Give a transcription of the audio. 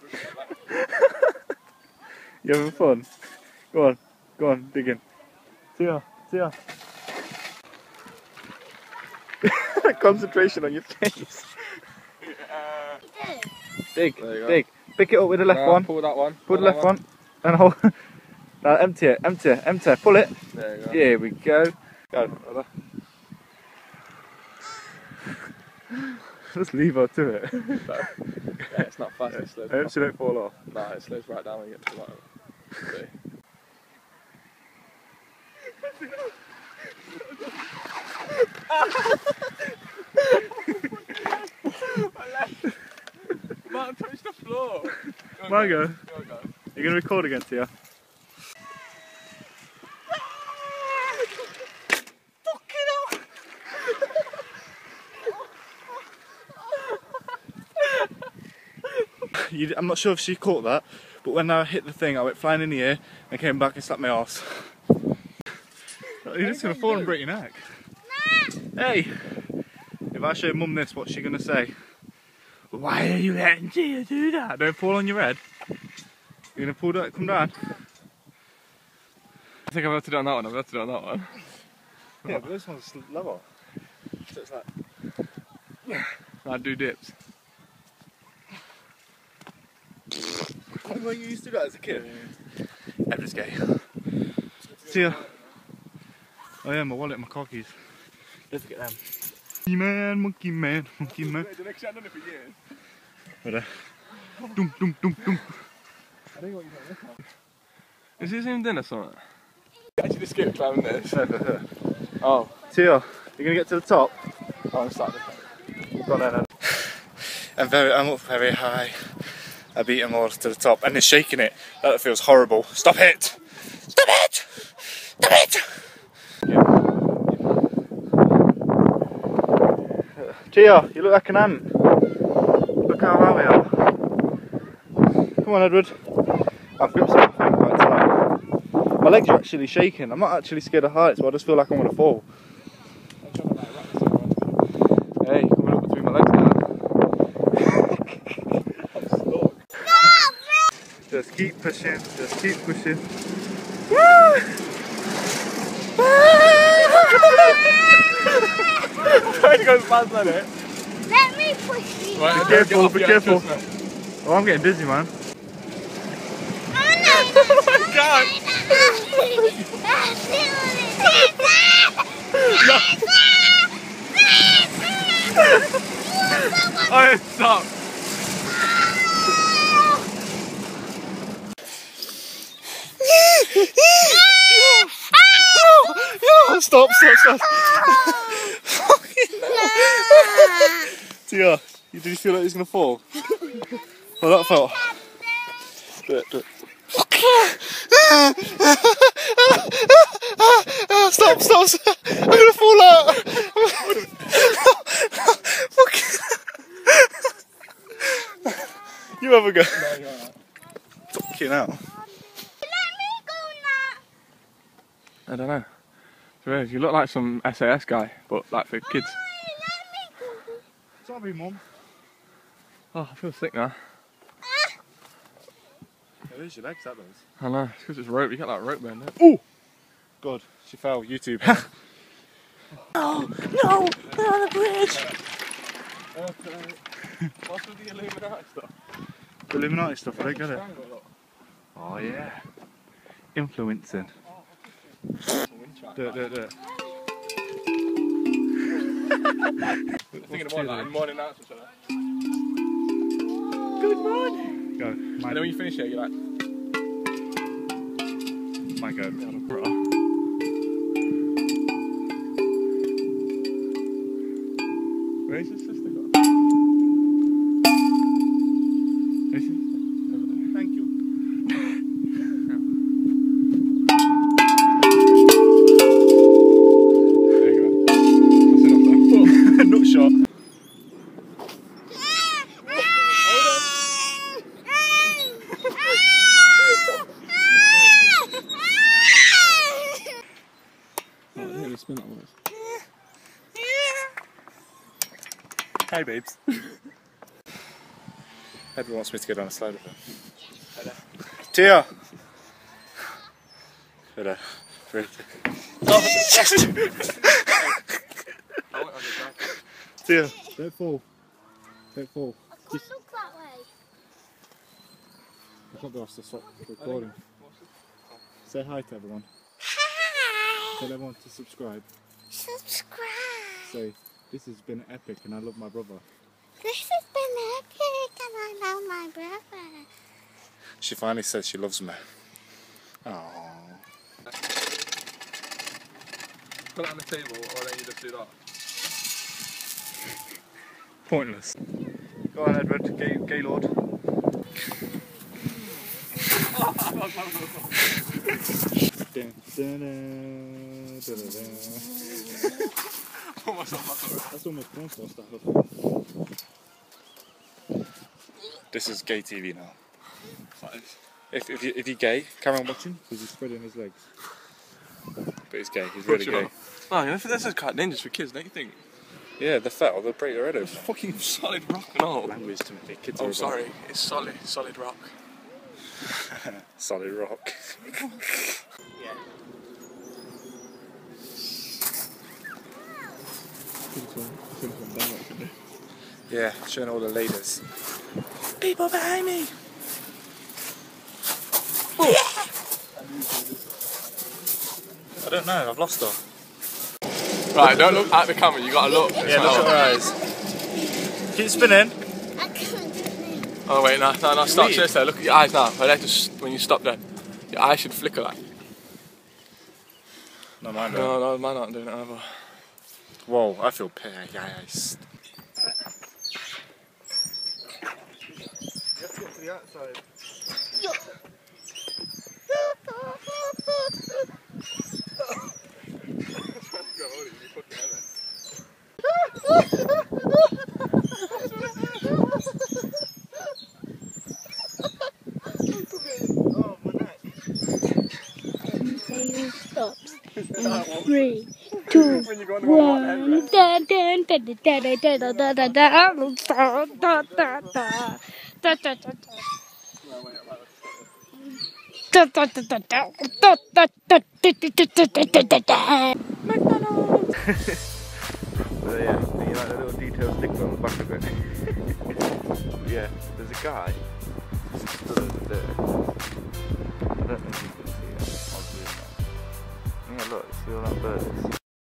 You having fun? Go on, go on, dig in. See ya, see ya. Concentration on your face. Dig, you go. dig. Pick it up with the left No, one. Pull that one. Pull Pull the left one. And hold. Now empty it, empty it, empty it. Pull it. There you go. Here we go. Go. brother. Just leave her to it. Yeah, it's not fast. It slows. I hope she don't fall off. Nah, it slows right down when you get to the bottom. See? Man, touch the floor. Go, Margot, Go, go. you're gonna record again, Tia? You, I'm not sure if she caught that, but when I hit the thing, I went flying in the air and came back and slapped my ass. You're just gonna fall and break your neck. Hey, if I show mum this, what's she gonna say? Why are you letting Gia do that? Don't fall on your head. You're gonna pull that, come down. I think I've got to do on that one. I've got to do it on that one. Yeah, but this one's level. So it's like. I do dips. Remember when you used to do that as a kid? Everett's gay. See ya. Oh yeah, my wallet my car keys. Don't forget them. Monkey man, monkey man, monkey man. The next shot I've done it for years. Right there. Dum dum dum dum. I think what you're doing Is this even dinner something? Actually, just skip climbing this. Oh, oh. Tia, you're gonna get to the top. oh, I'm starting this Go on then. I'm very, I'm up very high. I beat him all to the top, and it's shaking it. That feels horrible. Stop it! Stop it! Stop it! Tia, you look like an ant. Look how high we are. Come on, Edward. I've gripped something quite tight. My legs are actually shaking. I'm not actually scared of heights, but I just feel like I'm gonna fall. Hey, coming up between my legs now. Just keep pushing, just keep pushing. Trying to go fast on it. Let me push you. Right, Be careful, be careful. Oh Oh, I'm getting dizzy, man. Oh my god! Oh, stop! No, stop, stop, stop. Tia, you, did you feel like it was gonna fall? Well, that felt. Do it, do it. Stop, stop, stop. I'm gonna fall out. you have a go. Fucking hell. I don't know. To be You look like some SAS guy, but like for kids. Sorry, mum. Oh, I feel sick now. Yeah, there's your legs, that does. I know, it's because it's rope. You get like rope bend. don't? God, she fell. YouTube. No! No! We're on a bridge! Uh, what's with the Illuminati stuff? The Illuminati stuff, I don't get it. Oh, yeah. Influencing. Do it, do it, do it. Thinking of more like morning announcements. are there? Good morning. Go. My, And then when you finish it, you're like, my go. where's your sister gone? Where's your sister? Over there. Thank you. There you go. That's enough there. Nut shot. Oh, spin that one. Hi, babes. Edward wants me to go down a slide with him. Tia! Hello. Oh, Tia, don't fall. Don't fall. I can't look that way. I can't be asked to stop recording. Say hi to everyone. Hi. Tell everyone to subscribe. Subscribe. Say, this has been epic and I love my brother. This has been epic and I love my brother. She finally says she loves me. Aww. Put it on the table, or then you just do that. Pointless. Go on, Edward. Gay, Gaylord. Dun, dun, dun, dun, dun, dun. That's almost porn stuff. This is gay TV now. If, if, you, if you're gay, carry on watching because he's spreading his legs. But he's gay, he's really Sure. gay. No, oh, you know, this is quite dangerous for kids, don't you think? Yeah, they're fat or they'll break their head open. Fucking solid rock and all. Language to me. Kids Oh, are sorry, it's solid, solid rock. Solid rock. Yeah, showing all the leaders. People behind me! Oh. I don't know, I've lost her. Right, don't look at the camera, you gotta look. Yeah, look at on. her eyes. Keep spinning. I can't do it. Oh wait, no, no, no, stop, Wait. seriously, look at your eyes now. Right, just when you stop there, your eyes should flicker like. No, mine don't. No, no, mine aren't doing it either. Whoa, I feel pissed. Let's get to the outside. Oh, my neck. stops. Three, two, one. Dun, dun, dun, dun, dun, dun, dun, dun, dun, dun, dun, dun, dun, dun, dun. Dun, dun, dun, dun. Dun, dun, dun, but yeah, you like the little details sticking on the back of it. yeah, there's a guy stood over there. I don't know if you can see it. I'll zoom out. Yeah, look, see all that birds.